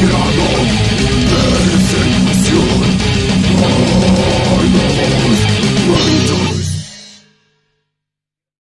Get off!